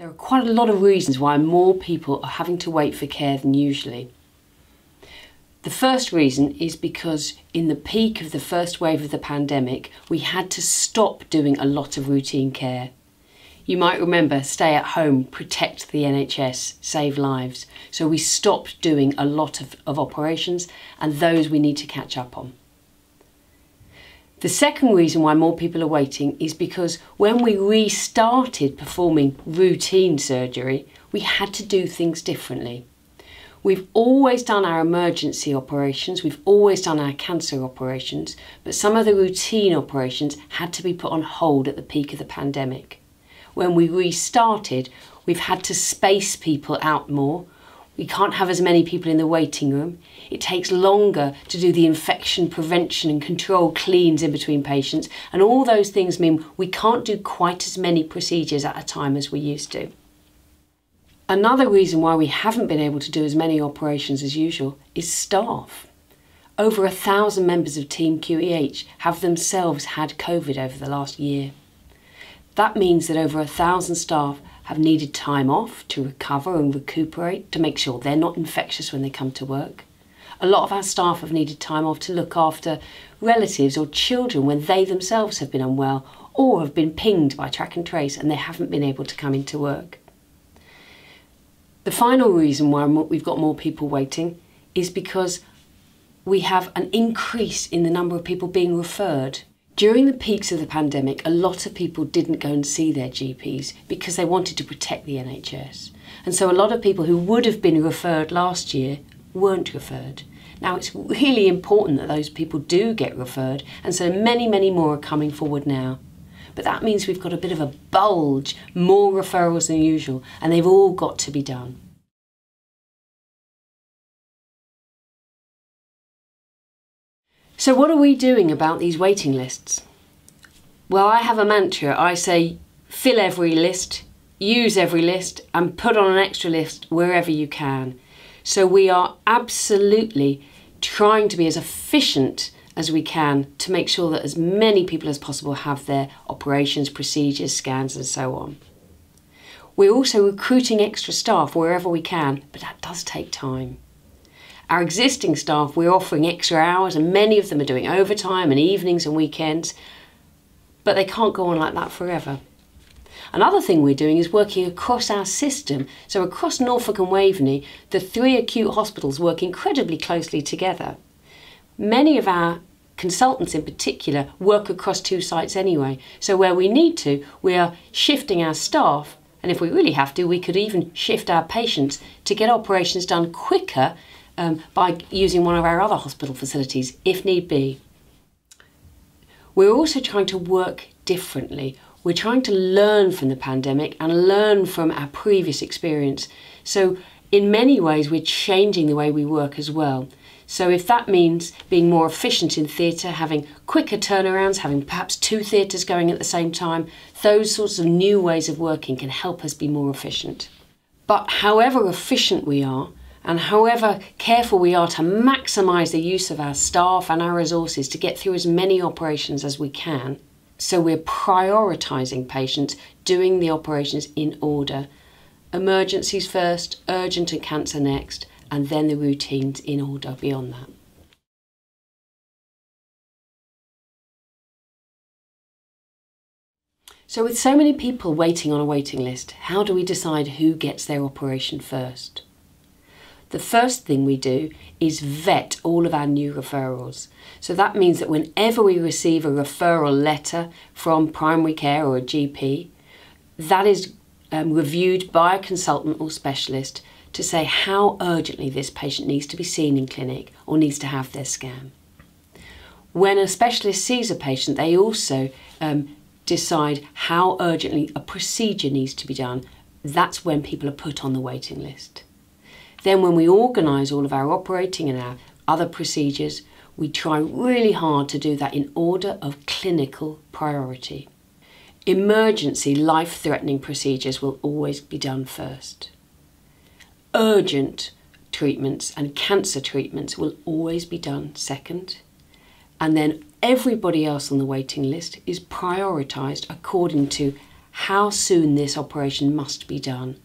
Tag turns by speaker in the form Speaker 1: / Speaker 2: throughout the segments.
Speaker 1: There are quite a lot of reasons why more people are having to wait for care than usually. The first reason is because in the peak of the first wave of the pandemic, we had to stop doing a lot of routine care. You might remember stay at home, protect the NHS, save lives. So we stopped doing a lot of, of operations and those we need to catch up on. The second reason why more people are waiting is because when we restarted performing routine surgery, we had to do things differently. We've always done our emergency operations, we've always done our cancer operations, but some of the routine operations had to be put on hold at the peak of the pandemic. When we restarted, we've had to space people out more, we can't have as many people in the waiting room. It takes longer to do the infection prevention and control cleans in between patients. And all those things mean we can't do quite as many procedures at a time as we used to. Another reason why we haven't been able to do as many operations as usual is staff. Over a thousand members of Team QEH have themselves had COVID over the last year. That means that over a thousand staff have needed time off to recover and recuperate to make sure they're not infectious when they come to work. A lot of our staff have needed time off to look after relatives or children when they themselves have been unwell or have been pinged by track and trace and they haven't been able to come into work. The final reason why we've got more people waiting is because we have an increase in the number of people being referred during the peaks of the pandemic, a lot of people didn't go and see their GPs because they wanted to protect the NHS. And so a lot of people who would have been referred last year weren't referred. Now it's really important that those people do get referred, and so many, many more are coming forward now. But that means we've got a bit of a bulge, more referrals than usual, and they've all got to be done. So, what are we doing about these waiting lists? Well, I have a mantra. I say fill every list, use every list, and put on an extra list wherever you can. So, we are absolutely trying to be as efficient as we can to make sure that as many people as possible have their operations, procedures, scans, and so on. We're also recruiting extra staff wherever we can, but that does take time. Our existing staff, we're offering extra hours, and many of them are doing overtime and evenings and weekends, but they can't go on like that forever. Another thing we're doing is working across our system. So, across Norfolk and Waveney, the three acute hospitals work incredibly closely together. Many of our consultants in particular work across two sites anyway. So, where we need to, we are shifting our staff, and if we really have to, we could even shift our patients to get operations done quicker um, by using one of our other hospital facilities if need be. We're also trying to work differently. We're trying to learn from the pandemic and learn from our previous experience. So, in many ways, we're changing the way we work as well. So, if that means being more efficient in theatre, having quicker turnarounds, having perhaps two theatres going at the same time, those sorts of new ways of working can help us be more efficient. But however efficient we are, and however careful we are to maximise the use of our staff and our resources to get through as many operations as we can, so we're prioritising patients, doing the operations in order. Emergencies first, urgent and cancer next, and then the routines in order beyond that. So, with so many people waiting on a waiting list, how do we decide who gets their operation first? The first thing we do is vet all of our new referrals. So that means that whenever we receive a referral letter from primary care or a GP, that is um, reviewed by a consultant or specialist to say how urgently this patient needs to be seen in clinic or needs to have their scan. When a specialist sees a patient, they also um, decide how urgently a procedure needs to be done. That's when people are put on the waiting list. Then when we organise all of our operating and our other procedures, we try really hard to do that in order of clinical priority. Emergency life-threatening procedures will always be done first. Urgent treatments and cancer treatments will always be done second. And then everybody else on the waiting list is prioritised according to how soon this operation must be done.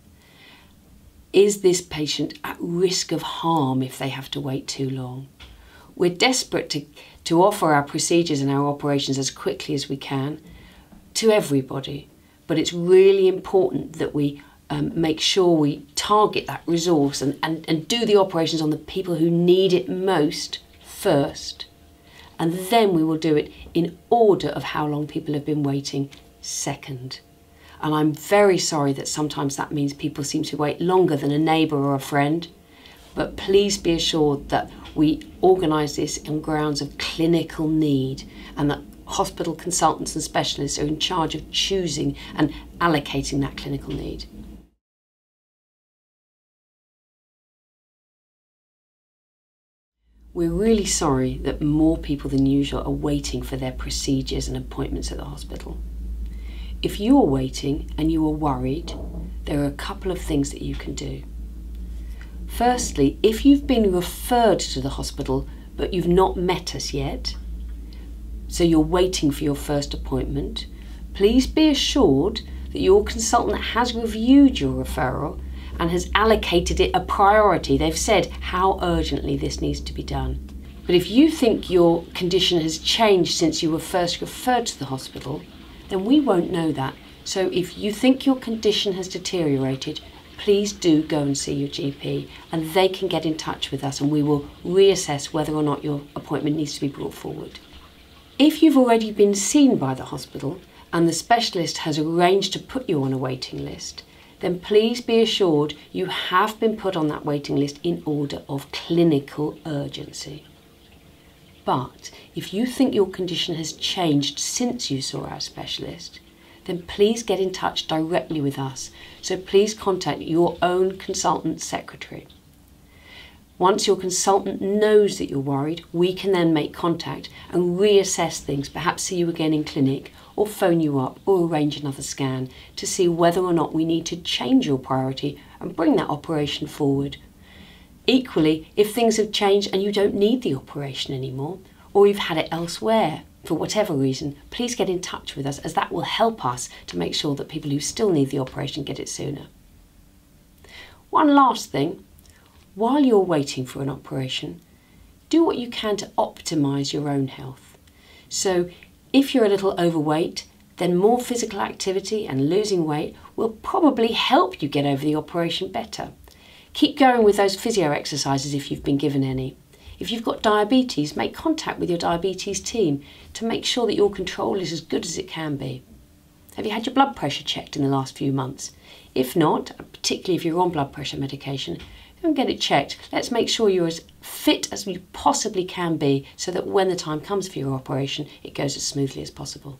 Speaker 1: Is this patient at risk of harm if they have to wait too long? We're desperate to, to offer our procedures and our operations as quickly as we can to everybody, but it's really important that we um, make sure we target that resource and, and, and do the operations on the people who need it most first. And then we will do it in order of how long people have been waiting second. And I'm very sorry that sometimes that means people seem to wait longer than a neighbour or a friend. But please be assured that we organise this on grounds of clinical need and that hospital consultants and specialists are in charge of choosing and allocating that clinical need. We're really sorry that more people than usual are waiting for their procedures and appointments at the hospital. If you are waiting and you are worried, there are a couple of things that you can do. Firstly, if you've been referred to the hospital but you've not met us yet, so you're waiting for your first appointment, please be assured that your consultant has reviewed your referral and has allocated it a priority. They've said how urgently this needs to be done. But if you think your condition has changed since you were first referred to the hospital, then we won't know that. So if you think your condition has deteriorated, please do go and see your GP and they can get in touch with us and we will reassess whether or not your appointment needs to be brought forward. If you've already been seen by the hospital and the specialist has arranged to put you on a waiting list, then please be assured you have been put on that waiting list in order of clinical urgency. But if you think your condition has changed since you saw our specialist, then please get in touch directly with us. So please contact your own consultant secretary. Once your consultant knows that you're worried, we can then make contact and reassess things, perhaps see you again in clinic or phone you up or arrange another scan to see whether or not we need to change your priority and bring that operation forward. Equally, if things have changed and you don't need the operation anymore, or you've had it elsewhere for whatever reason, please get in touch with us as that will help us to make sure that people who still need the operation get it sooner. One last thing, while you're waiting for an operation, do what you can to optimise your own health. So if you're a little overweight, then more physical activity and losing weight will probably help you get over the operation better. Keep going with those physio exercises if you've been given any. If you've got diabetes, make contact with your diabetes team to make sure that your control is as good as it can be. Have you had your blood pressure checked in the last few months? If not, particularly if you're on blood pressure medication, go and get it checked. Let's make sure you're as fit as you possibly can be so that when the time comes for your operation, it goes as smoothly as possible.